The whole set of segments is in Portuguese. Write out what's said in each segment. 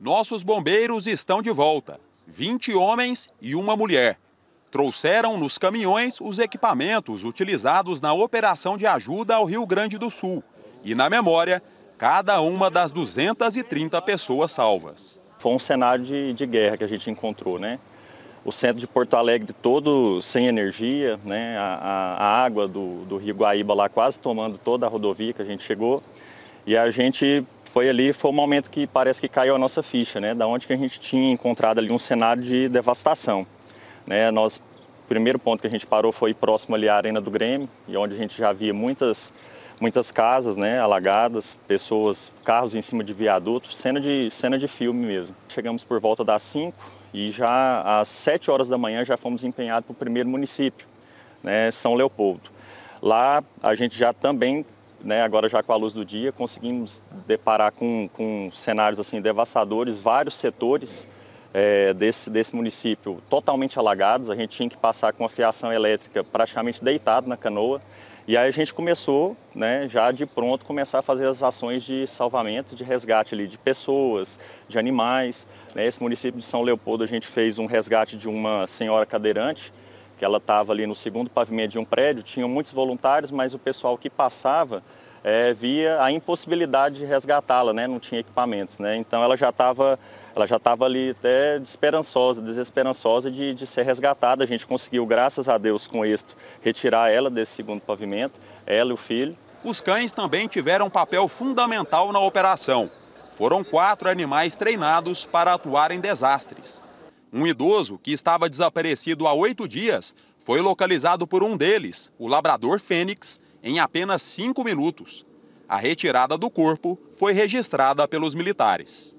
Nossos bombeiros estão de volta. 20 homens e uma mulher. Trouxeram nos caminhões os equipamentos utilizados na operação de ajuda ao Rio Grande do Sul. E na memória, cada uma das 230 pessoas salvas. Foi um cenário de, de guerra que a gente encontrou, né? o centro de Porto Alegre todo sem energia, né? a, a, a água do, do, Rio Guaíba lá quase tomando toda a rodovia que a gente chegou. E a gente foi ali, foi o momento que parece que caiu a nossa ficha, né? da onde que a gente tinha encontrado ali um cenário de devastação. Né? Nós, o primeiro ponto que a gente parou foi próximo ali à Arena do Grêmio, e onde a gente já via muitas, muitas casas né? alagadas, pessoas, carros em cima de viadutos, cena de, cena de filme mesmo. Chegamos por volta das 5, e já às 7 horas da manhã já fomos empenhados para o primeiro município, né, São Leopoldo. Lá a gente já também, né, agora já com a luz do dia, conseguimos deparar com, com cenários assim devastadores, vários setores é, desse, desse município totalmente alagados. A gente tinha que passar com a fiação elétrica praticamente deitado na canoa. E aí a gente começou, né, já de pronto, começar a fazer as ações de salvamento, de resgate ali de pessoas, de animais. Né? Esse município de São Leopoldo a gente fez um resgate de uma senhora cadeirante, que ela estava ali no segundo pavimento de um prédio, tinham muitos voluntários, mas o pessoal que passava é, via a impossibilidade de resgatá-la, né? não tinha equipamentos. Né? Então ela já estava ela já estava ali até esperançosa, desesperançosa de, de ser resgatada. A gente conseguiu, graças a Deus, com êxito, retirar ela desse segundo pavimento, ela e o filho. Os cães também tiveram um papel fundamental na operação. Foram quatro animais treinados para atuar em desastres. Um idoso que estava desaparecido há oito dias foi localizado por um deles, o labrador Fênix, em apenas cinco minutos. A retirada do corpo foi registrada pelos militares.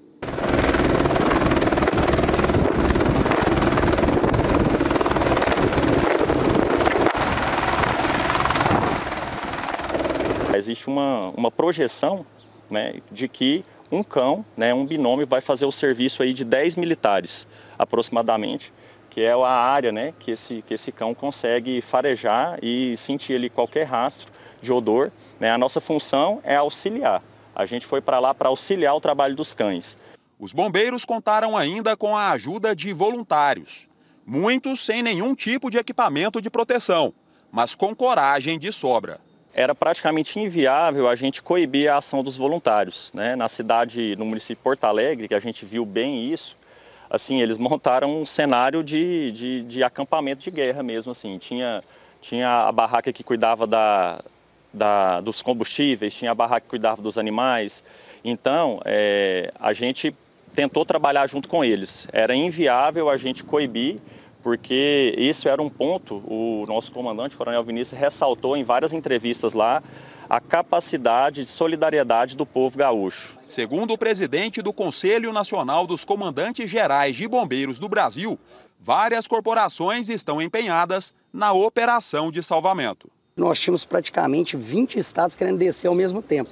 Existe uma, uma projeção né, de que um cão, né, um binômio, vai fazer o serviço aí de 10 militares, aproximadamente, que é a área né, que, esse, que esse cão consegue farejar e sentir ali qualquer rastro de odor. Né? A nossa função é auxiliar. A gente foi para lá para auxiliar o trabalho dos cães. Os bombeiros contaram ainda com a ajuda de voluntários, muitos sem nenhum tipo de equipamento de proteção, mas com coragem de sobra era praticamente inviável a gente coibir a ação dos voluntários. Né? Na cidade, no município de Porto Alegre, que a gente viu bem isso, assim, eles montaram um cenário de, de, de acampamento de guerra mesmo. Assim. Tinha, tinha a barraca que cuidava da, da, dos combustíveis, tinha a barraca que cuidava dos animais. Então, é, a gente tentou trabalhar junto com eles. Era inviável a gente coibir porque isso era um ponto, o nosso comandante, Coronel Vinícius, ressaltou em várias entrevistas lá a capacidade de solidariedade do povo gaúcho. Segundo o presidente do Conselho Nacional dos Comandantes Gerais de Bombeiros do Brasil, várias corporações estão empenhadas na operação de salvamento. Nós tínhamos praticamente 20 estados querendo descer ao mesmo tempo.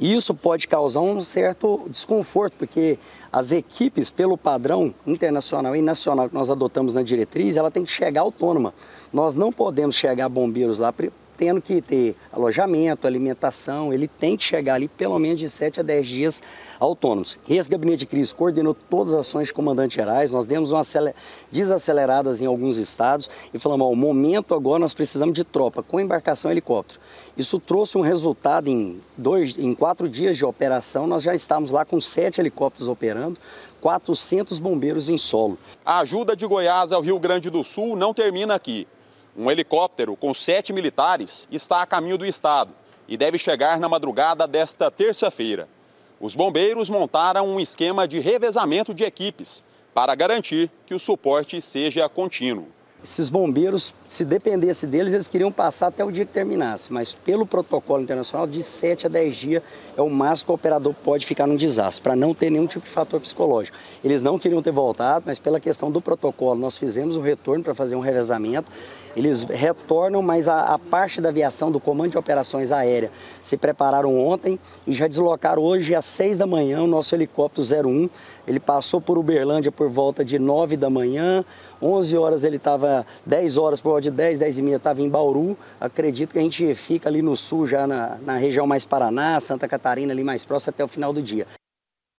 Isso pode causar um certo desconforto, porque as equipes, pelo padrão internacional e nacional que nós adotamos na diretriz, ela tem que chegar autônoma. Nós não podemos chegar bombeiros lá tendo que ter alojamento, alimentação, ele tem que chegar ali pelo menos de 7 a 10 dias autônomos. Esse gabinete de crise coordenou todas as ações de comandantes gerais, nós demos umas desaceleradas em alguns estados e falamos, ó, o momento agora nós precisamos de tropa com embarcação e helicóptero. Isso trouxe um resultado em, dois, em quatro dias de operação, nós já estávamos lá com sete helicópteros operando, 400 bombeiros em solo. A ajuda de Goiás ao Rio Grande do Sul não termina aqui. Um helicóptero com sete militares está a caminho do estado e deve chegar na madrugada desta terça-feira. Os bombeiros montaram um esquema de revezamento de equipes para garantir que o suporte seja contínuo. Esses bombeiros, se dependesse deles, eles queriam passar até o dia que terminasse, mas pelo protocolo internacional, de 7 a 10 dias é o máximo que o operador pode ficar num desastre, para não ter nenhum tipo de fator psicológico. Eles não queriam ter voltado, mas pela questão do protocolo, nós fizemos o retorno para fazer um revezamento. Eles retornam, mas a, a, parte da aviação, do Comando de Operações Aéreas, se prepararam ontem e já deslocaram hoje às 6 da manhã o nosso helicóptero 01. Ele passou por Uberlândia por volta de 9 da manhã, 11 horas ele estava, 10 horas, por volta de 10, 10 e meia estava em Bauru. Acredito que a gente fica ali no sul, já na, na região mais Paraná, Santa Catarina, ali mais próximo, até o final do dia.